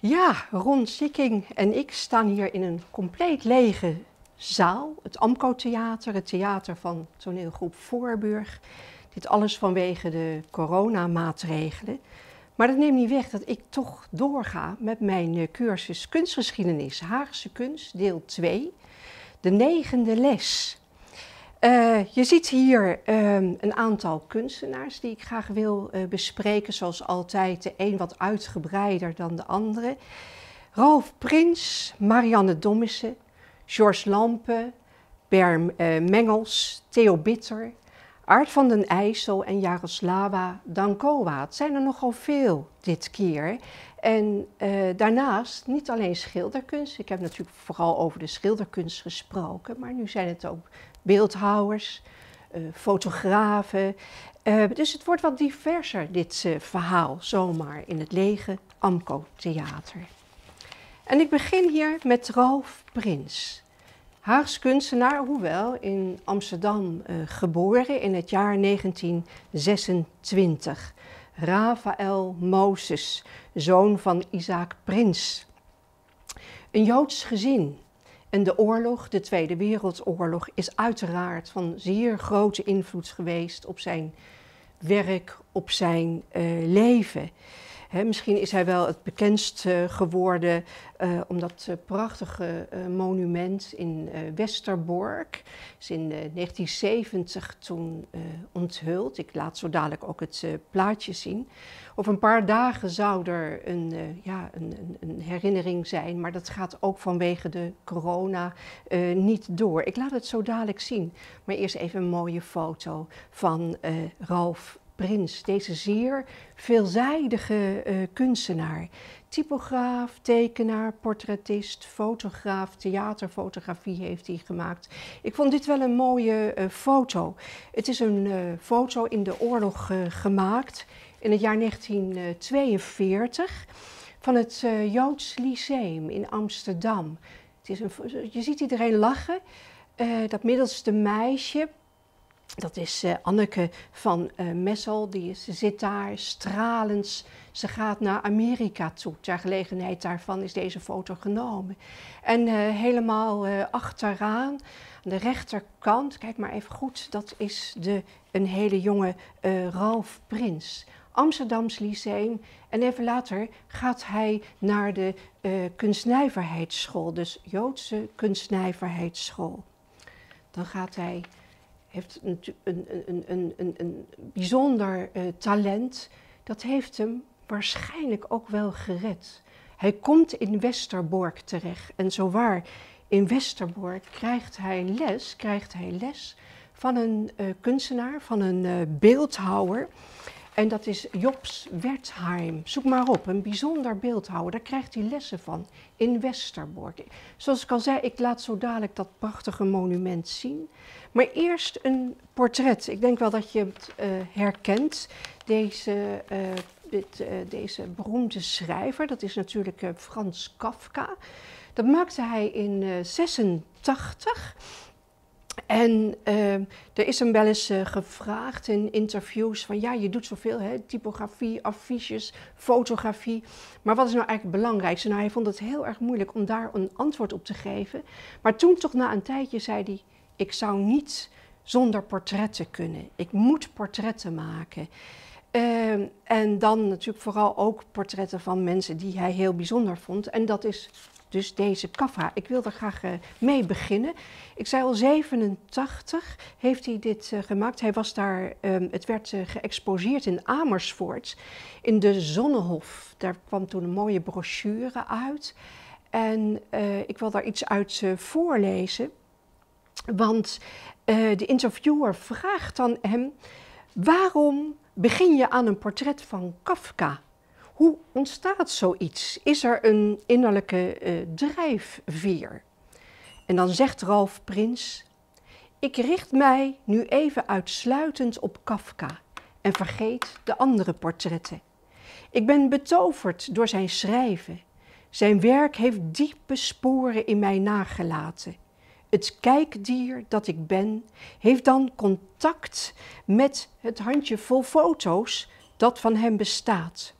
Ja, Ron Sikking en ik staan hier in een compleet lege zaal. Het Amco Theater, het theater van toneelgroep Voorburg. Dit alles vanwege de coronamaatregelen. Maar dat neemt niet weg dat ik toch doorga met mijn eh, cursus kunstgeschiedenis, Haagse kunst, deel 2. De negende les. Uh, je ziet hier um, een aantal kunstenaars die ik graag wil uh, bespreken, zoals altijd de een wat uitgebreider dan de andere. Ralf Prins, Marianne Dommissen, George Lampe, Ber uh, Mengels, Theo Bitter, Aart van den IJssel en Jaroslava Dankova. Het zijn er nogal veel dit keer. En daarnaast niet alleen schilderkunst. Ik heb natuurlijk vooral over de schilderkunst gesproken, maar nu zijn het ook beeldhouwers, uh, fotografen. Uh, dus het wordt wat diverser, dit verhaal, zomaar in het lege Amco Theater. En ik begin hier met Ralf Prins. Haags kunstenaar, hoewel in Amsterdam geboren in het jaar 1926. Rafael Moses, zoon van Isaac Prins. Een Joods gezin, en de oorlog, de Tweede Wereldoorlog, is uiteraard van zeer grote invloed geweest op zijn werk, op zijn uh, leven. Misschien is hij wel het bekendst uh, geworden uh, om dat prachtige monument in Westerbork. Is in 1970 toen onthuld. Ik laat zo dadelijk ook het plaatje zien. Over een paar dagen zou er een, ja, een, een, herinnering zijn, maar dat gaat ook vanwege de corona niet door. Ik laat het zo dadelijk zien. Maar eerst even een mooie foto van Ralf Prins, deze zeer veelzijdige uh, kunstenaar. Typograaf, tekenaar, portretist, fotograaf, theaterfotografie heeft hij gemaakt. Ik vond dit wel een mooie uh, foto. Het is een uh, foto in de oorlog gemaakt in het jaar 1942 van het Joods Lyceum in Amsterdam. Het is een, je ziet iedereen lachen. dat middelste meisje, dat is uh, Anneke van uh, Messel, die ze zit daar stralend. Ze gaat naar Amerika toe. Ter gelegenheid daarvan is deze foto genomen. En uh, helemaal achteraan, aan de rechterkant, kijk maar even goed, dat is de, een hele jonge Ralf Prins. Amsterdams Lyceum. En even later gaat hij naar de kunstnijverheidsschool, dus Joodse kunstnijverheidsschool. Dan gaat hij heeft een, een, een, een, een bijzonder uh, talent. Dat heeft hem waarschijnlijk ook wel gered. Hij komt in Westerbork terecht. En zowaar in Westerbork krijgt hij les, krijgt hij les van een uh, kunstenaar, van een uh, beeldhouwer. En dat is Jobs Wertheim. Zoek maar op, een bijzonder beeldhouwer. Daar krijgt hij lessen van in Westerbork. Zoals ik al zei, ik laat zo dadelijk dat prachtige monument zien. Maar eerst een portret. Ik denk wel dat je het uh, herkent. Deze, uh, dit, uh, deze beroemde schrijver, dat is natuurlijk Frans Kafka. Dat maakte hij in 86. En uh, er is hem wel eens uh, gevraagd in interviews van ja, je doet zoveel, hè, typografie, affiches, fotografie. Maar wat is nou eigenlijk het belangrijkste? Nou, hij vond het heel erg moeilijk om daar een antwoord op te geven. Maar toen toch na een tijdje zei hij, ik zou niet zonder portretten kunnen. Ik moet portretten maken. Uh, en dan natuurlijk vooral ook portretten van mensen die hij heel bijzonder vond. En dat is dus deze Kafka. Ik wil er graag uh, mee beginnen. Ik zei al 87 heeft hij dit uh, gemaakt. Hij was daar, um, het werd uh, geëxposeerd in Amersfoort, in de Zonnehof. Daar kwam toen een mooie brochure uit. En ik wil daar iets uit voorlezen. Want de interviewer vraagt dan hem: waarom begin je aan een portret van Kafka? Hoe ontstaat zoiets? Is er een innerlijke uh, drijfveer? En dan zegt Ralf Prins: Ik richt mij nu even uitsluitend op Kafka en vergeet de andere portretten. Ik ben betoverd door zijn schrijven. Zijn werk heeft diepe sporen in mij nagelaten. Het kijkdier dat ik ben, heeft dan contact met het handjevol foto's dat van hem bestaat.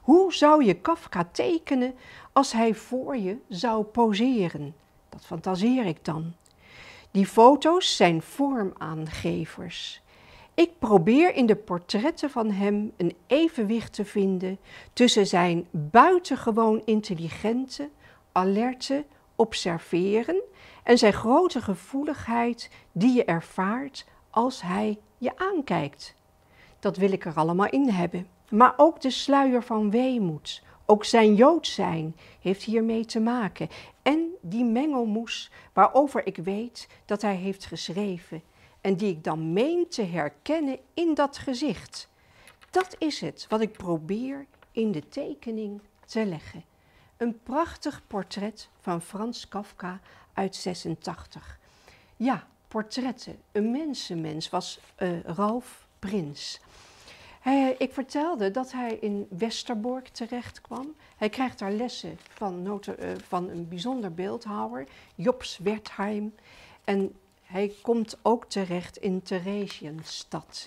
Hoe zou je Kafka tekenen als hij voor je zou poseren? Dat fantaseer ik dan. Die foto's zijn vormaangevers. Ik probeer in de portretten van hem een evenwicht te vinden tussen zijn buitengewoon intelligente, alerte observeren en zijn grote gevoeligheid die je ervaart als hij je aankijkt. Dat wil ik er allemaal in hebben. Maar ook de sluier van weemoed, ook zijn Jood zijn, heeft hiermee te maken. En die mengelmoes waarover ik weet dat hij heeft geschreven en die ik dan meen te herkennen in dat gezicht. Dat is het wat ik probeer in de tekening te leggen. Een prachtig portret van Frans Kafka uit 86. Ja, portretten. Een mensenmens was uh, Ralf Prins. Hij, ik vertelde dat hij in Westerbork terecht kwam. Hij krijgt daar lessen van, uh, van een bijzonder beeldhouwer, Jops Wertheim. En hij komt ook terecht in Theresienstad.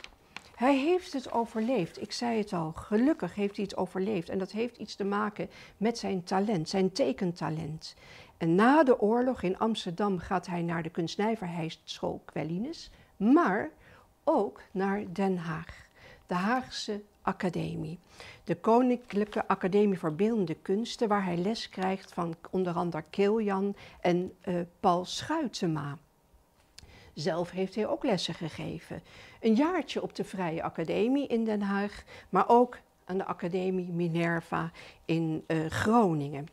Hij heeft het overleefd. Ik zei het al, gelukkig heeft hij het overleefd. En dat heeft iets te maken met zijn talent, zijn tekentalent. En na de oorlog in Amsterdam gaat hij naar de kunstnijverheidsschool Quellines, maar ook naar Den Haag, de Haagse Academie. De Koninklijke Academie voor Beeldende Kunsten, waar hij les krijgt van onder andere Kiljan en uh, Paul Schuitema. Zelf heeft hij ook lessen gegeven. Een jaartje op de Vrije Academie in Den Haag, maar ook aan de Academie Minerva in uh, Groningen.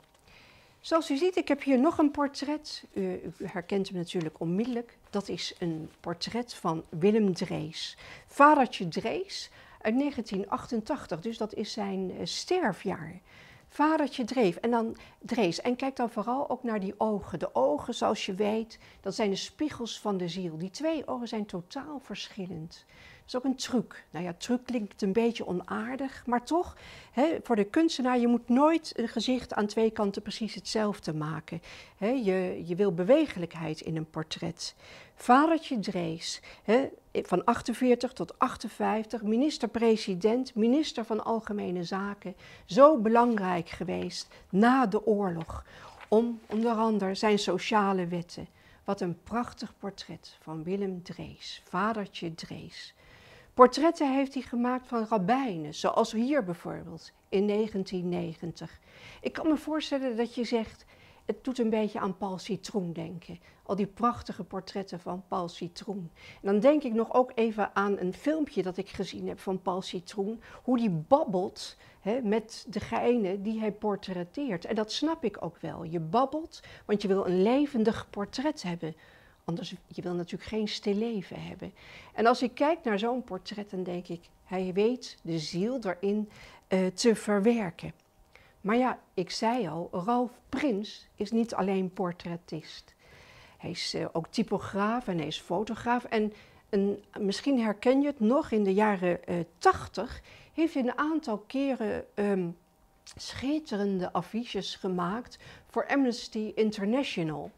Zoals u ziet, ik heb hier nog een portret. U, u, herkent hem natuurlijk onmiddellijk. Dat is een portret van Willem Drees. Vadertje Drees uit 1988, dus dat is zijn uh, sterfjaar. Vadertje dreef en dan drees. En kijk dan vooral ook naar die ogen. De ogen, zoals je weet, dat zijn de spiegels van de ziel. Die twee ogen zijn totaal verschillend. Is ook een truc. Nou ja, truc klinkt een beetje onaardig, maar toch, hè, voor de kunstenaar, je moet nooit een gezicht aan twee kanten precies hetzelfde maken. Hè, je, je wil bewegelijkheid in een portret. Vadertje Drees, hè, van 48 tot 58, minister-president, minister van Algemene Zaken, zo belangrijk geweest na de oorlog om onder andere zijn sociale wetten. Wat een prachtig portret van Willem Drees, vadertje Drees. Portretten heeft hij gemaakt van rabbijnen, zoals hier bijvoorbeeld in 1990. Ik kan me voorstellen dat je zegt, het doet een beetje aan Paul Citroen denken. Al die prachtige portretten van Paul Citroen. En dan denk ik nog ook even aan een filmpje dat ik gezien heb van Paul Citroen. Hoe die babbelt hè, met degene die hij portretteert. En dat snap ik ook wel. Je babbelt, want je wil een levendig portret hebben. Anders, je wil natuurlijk geen stil leven hebben. En als ik kijk naar zo'n portret, dan denk ik, hij weet de ziel erin uh, te verwerken. Maar ja, ik zei al, Ralf Prins is niet alleen portretist. Hij is uh, ook typograaf en hij is fotograaf. En een, misschien herken je het nog, in de jaren uh, 80 heeft hij een aantal keren um, schitterende affiches gemaakt voor Amnesty International.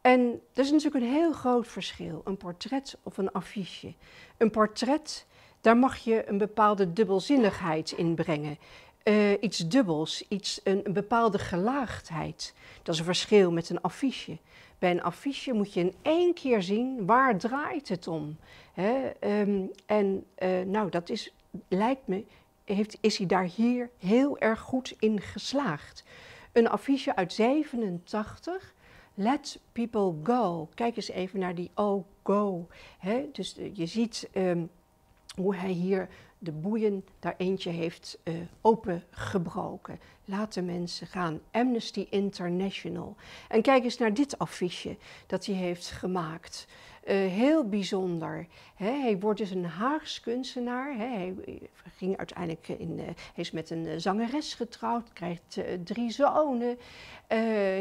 En dat is natuurlijk een heel groot verschil, een portret of een affiche. Een portret, daar mag je een bepaalde dubbelzinnigheid in brengen. Uh, iets dubbels, iets, een, bepaalde gelaagdheid. Dat is een verschil met een affiche. Bij een affiche moet je in één keer zien waar draait het om. Hè? Um, en uh, nou, dat is, lijkt me, heeft, is hij daar hier heel erg goed in geslaagd. Een affiche uit 87, Let People Go. Kijk eens even naar die Oh Go. Dus uh, je ziet um, hoe hij hier de boeien daar eentje heeft uh, opengebroken. Laat de mensen gaan. Amnesty International. En kijk eens naar dit affiche dat hij heeft gemaakt. Uh, heel bijzonder. Hij wordt dus een Haags kunstenaar. Hij ging uiteindelijk in, uh, hij is met een zangeres getrouwd, krijgt drie zonen.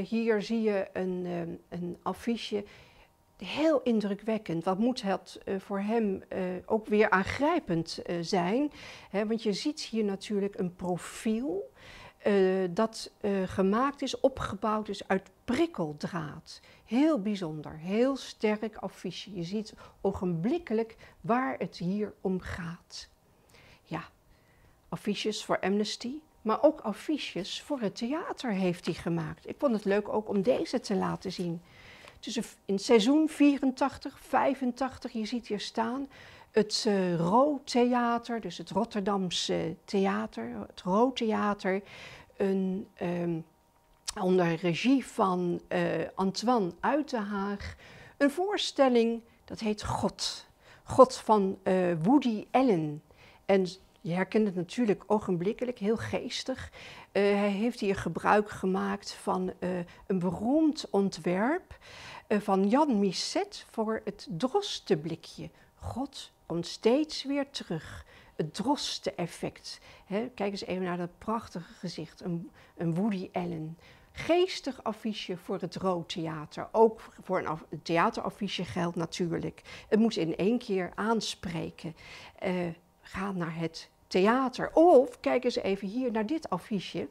hier zie je een, een affiche heel indrukwekkend. Wat moet het voor hem ook weer aangrijpend zijn? Want je ziet hier natuurlijk een profiel dat gemaakt is, opgebouwd is uit prikkeldraad. Heel bijzonder, heel sterk affiche. Je ziet ogenblikkelijk waar het hier om gaat. Ja, affiches voor Amnesty, Maar ook affiches voor het theater heeft hij gemaakt. Ik vond het leuk ook om deze te laten zien. Dus in seizoen 84, 85, je ziet hier staan het uh, Ro Theater, dus het Rotterdamse theater, het Ro Theater, een, um, onder regie van uh, Antoine Uitenhaag, een voorstelling dat heet God. God van uh, Woody Allen. En je herkent het natuurlijk ogenblikkelijk, heel geestig. hij heeft hier gebruik gemaakt van een beroemd ontwerp van Jan Misset voor het drostenblikje. God komt steeds weer terug. Het droste-effect. Kijk eens even naar dat prachtige gezicht. Een, een Woody Allen. Geestig affiche voor het Rood Theater. Ook voor een theateraffiche geldt natuurlijk. Het moet in één keer aanspreken. Uh, ga naar het theater. Of kijk eens even hier naar dit affiche.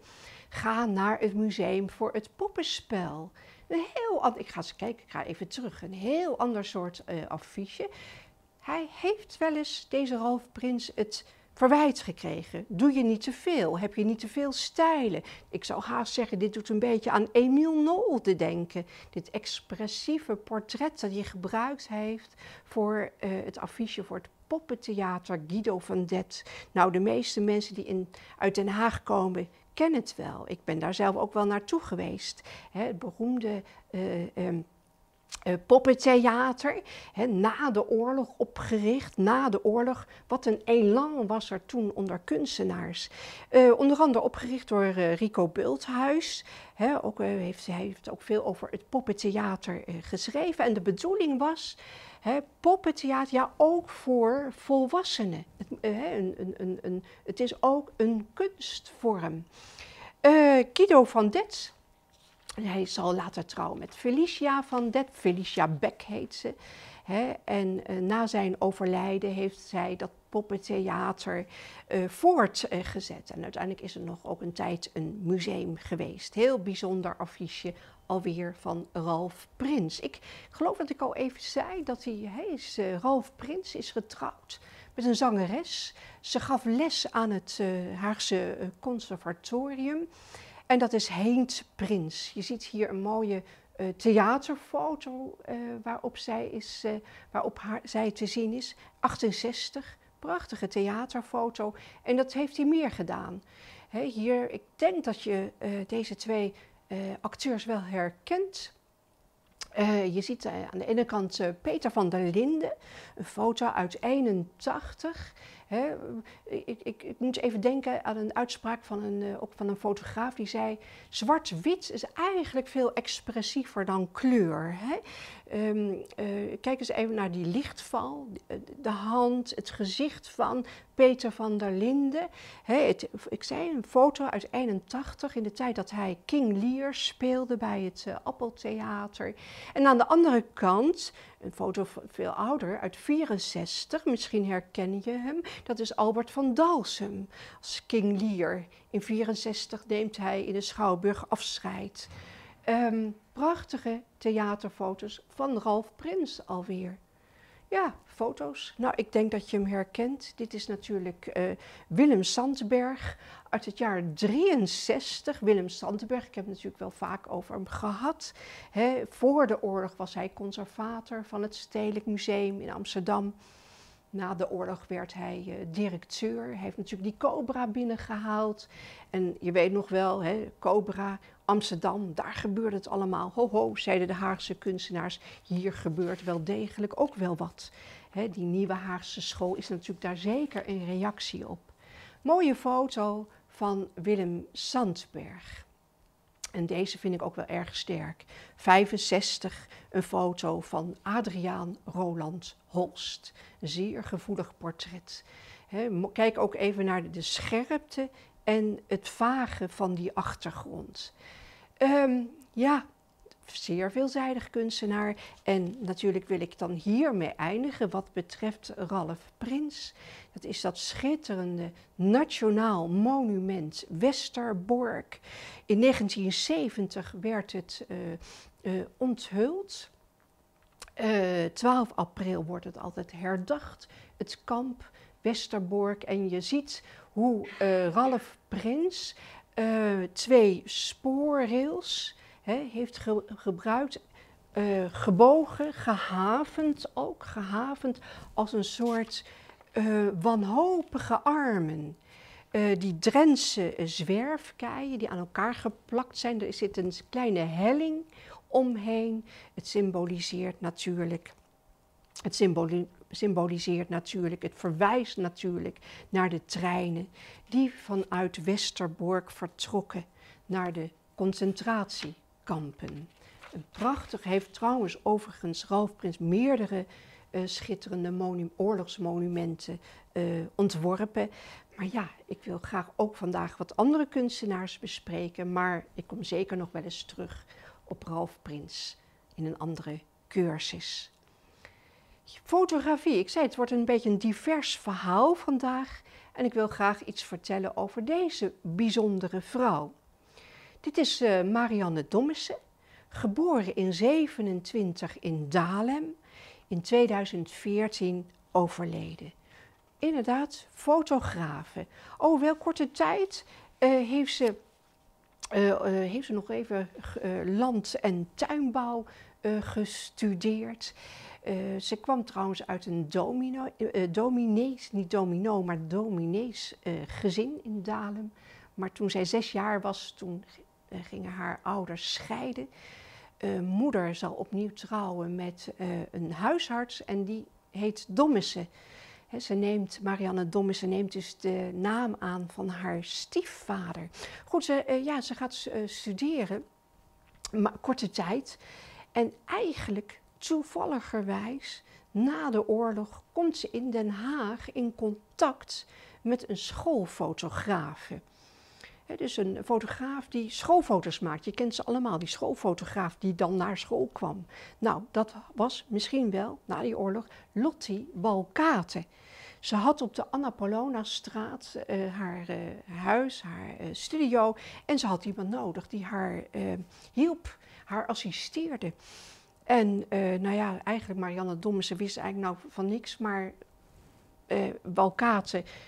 Ga naar het museum voor het poppenspel. Een heel ik ga eens kijken, ik ga even terug. Een heel ander soort uh, affiche. Hij heeft wel eens, deze Ralf Prins, het verwijt gekregen. Doe je niet te veel? Heb je niet te veel stijlen? Ik zou haast zeggen, dit doet een beetje aan Emile Nol denken. Dit expressieve portret dat hij gebruikt heeft voor uh, het affiche voor het poppentheater Guido van Det. Nou, de meeste mensen die in, uit Den Haag komen, kennen het wel. Ik ben daar zelf ook wel naartoe geweest. Hè, het beroemde... Um, uh, poppentheater, hè, na de oorlog opgericht, na de oorlog. Wat een elan was er toen onder kunstenaars. Uh, onder andere opgericht door uh, Rico Bulthuis. Hè, ook, heeft, hij heeft ook veel over het poppentheater geschreven. En de bedoeling was, hè, poppentheater, ja ook voor volwassenen. Het, een, een, een, het is ook een kunstvorm. Guido van Dets hij zal later trouwen met Felicia van Det. Felicia Beck heet ze. en uh, na zijn overlijden heeft zij dat poppentheater uh, voortgezet. en uiteindelijk is er nog ook een tijd een museum geweest. Heel bijzonder affiche alweer van Ralf Prins. Ik geloof dat ik al even zei dat hij, hij is, Ralf Prins is getrouwd met een zangeres. Ze gaf les aan het Haagse conservatorium. En dat is Heent Prins. Je ziet hier een mooie uh, theaterfoto uh, waarop, zij, is, uh, waarop haar, zij te zien is. 68, prachtige theaterfoto. En dat heeft hij meer gedaan. Hier, ik denk dat je deze twee acteurs wel herkent. je ziet aan de ene kant Peter van der Linden, een foto uit 81. Hè, ik, ik, ik, moet even denken aan een uitspraak van een, uh, ook van een fotograaf die zei: zwart-wit is eigenlijk veel expressiever dan kleur. Hè? Um, uh, kijk eens even naar die lichtval, de, de, hand, het gezicht van Peter van der Linden. het, ik zei een foto uit 81 in de tijd dat hij King Lear speelde bij het Appeltheater. En aan de andere kant, een foto veel ouder, uit 64, misschien herken je hem, dat is Albert van Dalsem als King Lear. In 64 neemt hij in de Schouwburg afscheid. Um, prachtige theaterfoto's van Ralf Prins alweer. Ja, foto's. Nou, ik denk dat je hem herkent. Dit is natuurlijk uh, Willem Sandberg uit het jaar 63. Willem Sandberg, ik heb het natuurlijk wel vaak over hem gehad. Voor de oorlog was hij conservator van het Stedelijk Museum in Amsterdam. Na de oorlog werd hij uh, directeur. Hij heeft natuurlijk die Cobra binnengehaald. En je weet nog wel, hè, Cobra, Amsterdam, daar gebeurde het allemaal. Ho ho, zeiden de Haagse kunstenaars. Hier gebeurt wel degelijk ook wel wat. Hè, die nieuwe Haagse school is natuurlijk daar zeker een reactie op. Mooie foto van Willem Sandberg. En deze vind ik ook wel erg sterk. 65, een foto van Adriaan Roland Holst. Een zeer gevoelig portret. kijk ook even naar de scherpte en het vage van die achtergrond. Um, ja, zeer veelzijdig kunstenaar. En natuurlijk wil ik dan hiermee eindigen wat betreft Ralf Prins. Dat is dat schitterende nationaal monument Westerbork. In 1970 werd het uh, onthuld. Uh, eh, 12 april wordt het altijd herdacht, het kamp Westerbork. En je ziet hoe Ralph Prins twee spoorrails heeft gebruikt uh, gebogen, gehavend ook, gehavend als een soort uh, wanhopige armen. Uh, die Drentse zwerfkeien die aan elkaar geplakt zijn. Er zit een kleine helling omheen. Het symboliseert natuurlijk, het symboli symboliseert natuurlijk, het verwijst natuurlijk naar de treinen die vanuit Westerbork vertrokken naar de concentratiekampen. Een prachtig, heeft trouwens overigens Ralf Prins meerdere uh, schitterende oorlogsmonumenten uh, ontworpen. Maar ja, ik wil graag ook vandaag wat andere kunstenaars bespreken, maar ik kom zeker nog wel eens terug op Ralf Prins in een andere cursus. Fotografie, ik zei het wordt een beetje een divers verhaal vandaag en ik wil graag iets vertellen over deze bijzondere vrouw. Dit is uh, Marianne Dommessen geboren in 27 in Dalem, in 2014 overleden. Inderdaad, fotografe. Oh, wel korte tijd uh, heeft, ze, uh, heeft ze nog even land- en tuinbouw gestudeerd. ze kwam trouwens uit een domino, dominees, niet domino, maar dominees gezin in Dalem. Maar toen zij zes jaar was, toen gingen haar ouders scheiden. Uh, moeder zal opnieuw trouwen met uh, een huisarts en die heet Dommissen. ze neemt, Marianne Dommissen neemt dus de naam aan van haar stiefvader. Goed, ze, ja, ze gaat studeren, korte tijd. En eigenlijk toevalligerwijs, na de oorlog, komt ze in Den Haag in contact met een schoolfotografe dus een fotograaf die schoolfoto's maakt. Je kent ze allemaal, die schoolfotograaf die dan naar school kwam. Nou, dat was misschien wel, na die oorlog, Lottie Balkate. Ze had op de Anna Polona straat uh, haar uh, huis, haar uh, studio. En ze had iemand nodig die haar hielp, haar assisteerde. En nou ja, eigenlijk Marianne Domme, ze wist eigenlijk nou van niks, maar uh,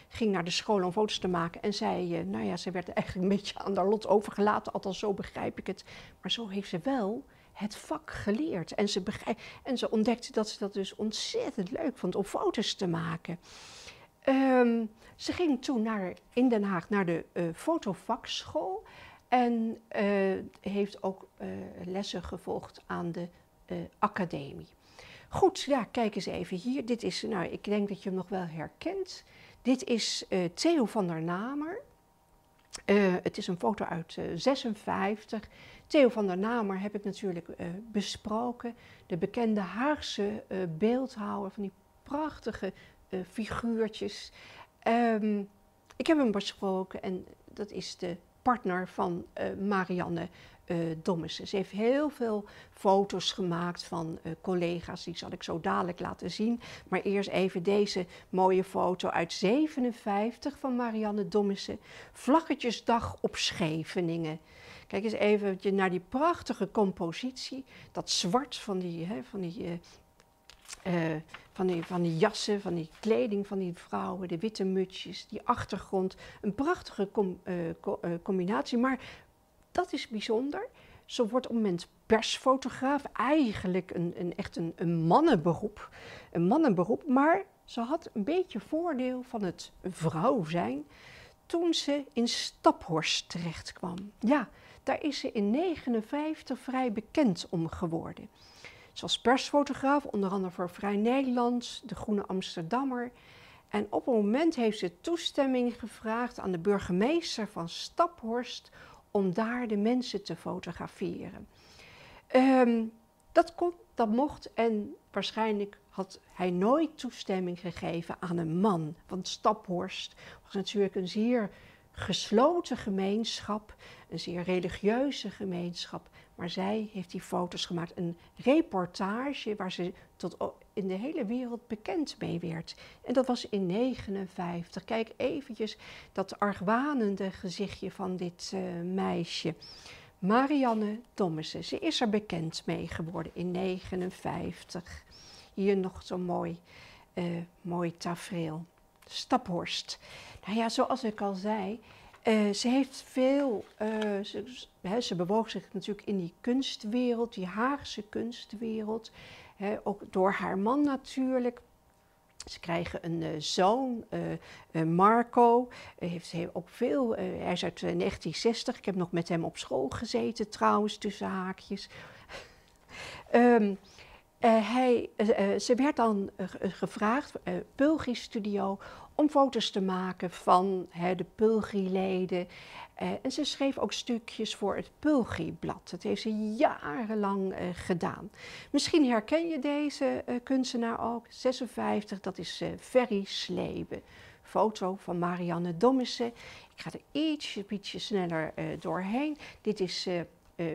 ging naar de school om foto's te maken. En zij, uh, nou ja, ze werd eigenlijk een beetje aan haar lot overgelaten. Althans, zo begrijp ik het. Maar zo heeft ze wel het vak geleerd. En ze, en ze ontdekte dat ze dat dus ontzettend leuk vond om foto's te maken. Um, ze ging toen naar, in Den Haag naar de uh, fotovakschool. En heeft ook lessen gevolgd aan de academie. Goed, ja, kijk eens even hier. Dit is, nou, ik denk dat je hem nog wel herkent. Dit is uh, Theo van der Namer. Uh, het is een foto uit uh, 56. Theo van der Namer heb ik natuurlijk besproken. De bekende Haagse beeldhouwer van die prachtige figuurtjes. Um, ik heb hem besproken en dat is de partner van Marianne uh, Ze heeft heel veel foto's gemaakt van uh, collega's, die zal ik zo dadelijk laten zien. Maar eerst even deze mooie foto uit 57 van Marianne Dommissen. Vlaggetjesdag op Scheveningen. Kijk eens even naar die prachtige compositie. Dat zwart van die, hè, van die uh, van die, van jassen, van die kleding van die vrouwen, de witte mutsjes, die achtergrond. Een prachtige com, co, combinatie, maar dat is bijzonder. Zo wordt op het moment persfotograaf eigenlijk een, een echt een, een mannenberoep. Een mannenberoep, maar ze had een beetje voordeel van het vrouw zijn toen ze in Staphorst terecht kwam. Ja, daar is ze in 1959 vrij bekend om geworden. Ze was persfotograaf, onder andere voor Vrij Nederland, De Groene Amsterdammer. En op een moment heeft ze toestemming gevraagd aan de burgemeester van Staphorst om daar de mensen te fotograferen. Um, dat kon, dat mocht en waarschijnlijk had hij nooit toestemming gegeven aan een man. Want Staphorst was natuurlijk een zeer gesloten gemeenschap, een zeer religieuze gemeenschap. Maar zij heeft die foto's gemaakt, een reportage waar ze tot in de hele wereld bekend mee werd. En dat was in 1959. Kijk eventjes dat argwanende gezichtje van dit uh, meisje. Marianne Dommessen. Ze is er bekend mee geworden in 1959. Hier nog zo'n mooi, uh, mooi tafereel. Staphorst. Nou ja, zoals ik al zei, uh, ze heeft veel, uh, ze, ze, bewoog zich natuurlijk in die kunstwereld, die Haagse kunstwereld. Ook door haar man natuurlijk. Ze krijgen een uh, zoon, Marco. heeft hij ook veel, hij is uit 1960. Ik heb nog met hem op school gezeten, trouwens, tussen haakjes. um, hij, ze werd dan gevraagd, Pulgi Studio, om foto's te maken van de Pulgi-leden. Uh, en ze schreef ook stukjes voor het Pulgi-blad. Dat heeft ze jarenlang uh, gedaan. Misschien herken je deze uh, kunstenaar ook. 56, dat is Ferry Slebe. Foto van Marianne Dommissen. Ik ga er ietsje, ietsje sneller doorheen. Dit is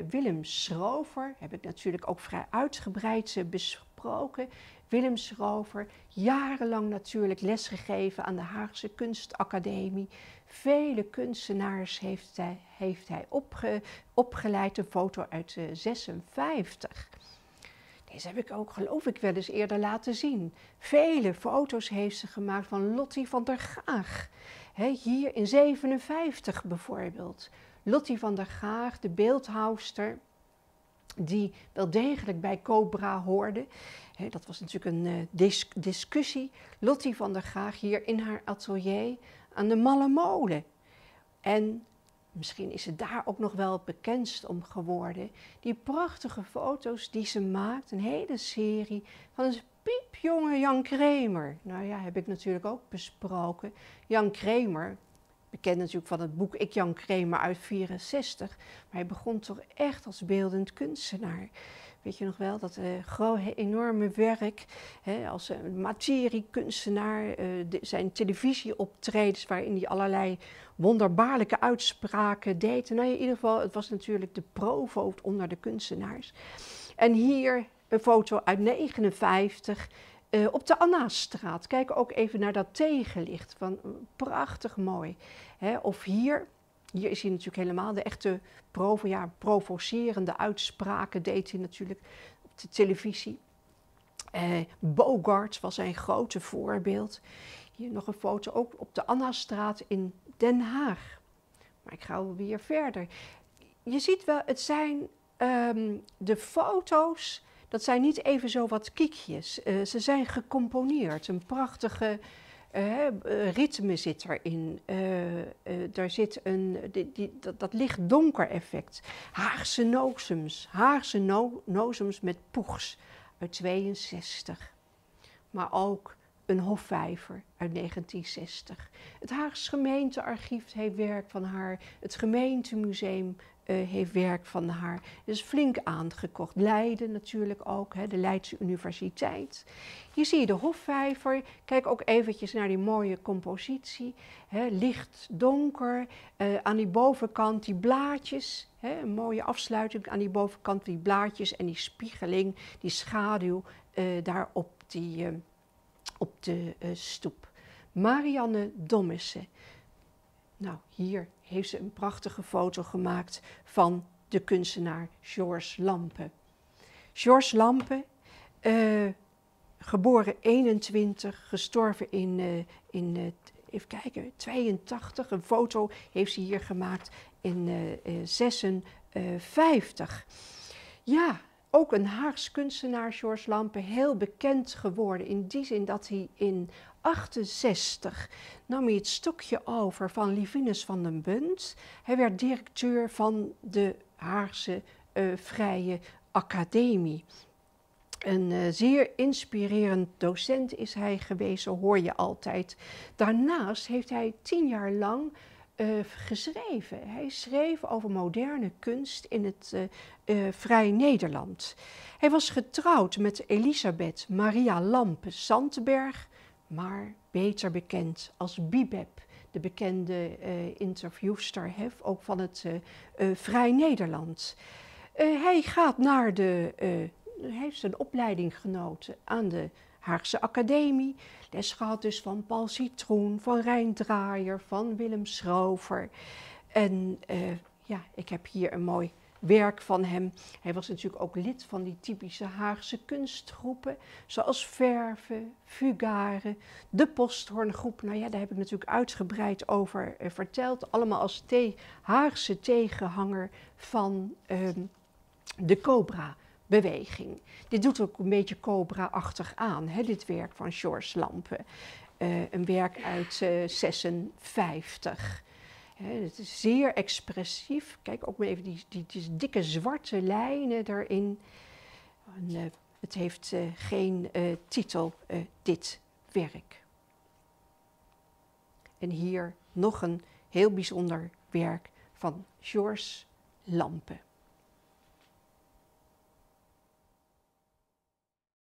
Willem Schrover. Heb ik natuurlijk ook vrij uitgebreid besproken. Willem Schrover, jarenlang natuurlijk lesgegeven aan de Haagse Kunstacademie. Vele kunstenaars heeft hij, heeft hij opge, opgeleid, een foto uit 56. Eh, Deze heb ik ook, geloof ik, wel eens eerder laten zien. Vele foto's heeft ze gemaakt van Lottie van der Gaag. hier in 57 bijvoorbeeld. Lottie van der Gaag, de beeldhouwster, die wel degelijk bij Cobra hoorde dat was natuurlijk een uh, discussie. Lottie van der Graag hier in haar atelier aan de Malle Molen. En misschien is ze daar ook nog wel bekendst om geworden. Die prachtige foto's die ze maakt, een hele serie van een piepjonge Jan Kremer. Nou ja, heb ik natuurlijk ook besproken. Jan Kremer, bekend natuurlijk van het boek Ik Jan Kremer uit 64, maar hij begon toch echt als beeldend kunstenaar. Weet je nog wel, dat grote, enorme werk hè, als een materiekunstenaar, uh, de, zijn televisieoptredens waarin hij allerlei wonderbaarlijke uitspraken deed. Nou, in ieder geval, het was natuurlijk de provoot onder de kunstenaars. En hier een foto uit 59 uh, op de Annastraat. Kijk ook even naar dat tegenlicht, van, prachtig mooi. Of hier hier is hij natuurlijk helemaal de echte provo, ja, provocerende uitspraken deed hij natuurlijk op de televisie. Uh, Bogart was zijn grote voorbeeld. Hier nog een foto ook op de Annastraat in Den Haag. Maar ik ga weer verder. Je ziet wel, het zijn um, de foto's, dat zijn niet even zo wat kiekjes. Uh, ze zijn gecomponeerd. Een prachtige uh, ritme zit erin. Daar zit een, die, dat, dat licht-donker effect. Haagse nozems. Haagse no nozems met poegs uit 62. Maar ook een hofvijver uit 1960. Het Haagse gemeentearchief heeft werk van haar. Het gemeentemuseum uh, heeft werk van haar. is flink aangekocht. Leiden natuurlijk ook, hè, de Leidse Universiteit. Hier zie je de Hofvijver. Kijk ook eventjes naar die mooie compositie. Hè, licht, donker. Uh, aan die bovenkant die blaadjes. Hè, een mooie afsluiting aan die bovenkant die blaadjes en die spiegeling, die schaduw uh, daar op, op de stoep. Marianne Dommissen. Nou, hier heeft ze een prachtige foto gemaakt van de kunstenaar Georges Lampe. Georges Lampe, uh, geboren 21, gestorven in, uh, in uh, even kijken, 82. Een foto heeft ze hier gemaakt in 56. Ja, ook een Haags kunstenaar, Georges Lampe, heel bekend geworden. In die zin dat hij in 68 nam hij het stokje over van Livinus van den Bunt. Hij werd directeur van de Haagse uh, Vrije Academie. Een uh, zeer inspirerend docent is hij geweest, hoor je altijd. Daarnaast heeft hij tien jaar lang uh, geschreven. Hij schreef over moderne kunst in het uh, Vrij Nederland. Hij was getrouwd met Elisabeth Maria Lampe Sandberg, maar beter bekend als Bibeb, de bekende uh, interviewster hef, ook van het Vrij Nederland. hij gaat naar de, heeft zijn opleiding genoten aan de Haagse Academie. Les gehad dus van Paul Citroen, van Rijn Draaier, van Willem Schrover. En ja, ik heb hier een mooi werk van hem. Hij was natuurlijk ook lid van die typische Haagse kunstgroepen, zoals verve, Fugare, de Posthoorngroep. Nou ja, daar heb ik natuurlijk uitgebreid over eh, verteld. Allemaal als Haagse tegenhanger van ehm, de Cobra beweging. Dit doet ook een beetje Cobra-achtig aan, hè, dit werk van George Lampe, eh, een werk uit eh, uh, 56. Het is zeer expressief. Kijk ook maar even die, die, dikke zwarte lijnen daarin. Eh, het heeft eh, geen eh, titel, dit werk. En hier nog een heel bijzonder werk van Georges Lampe.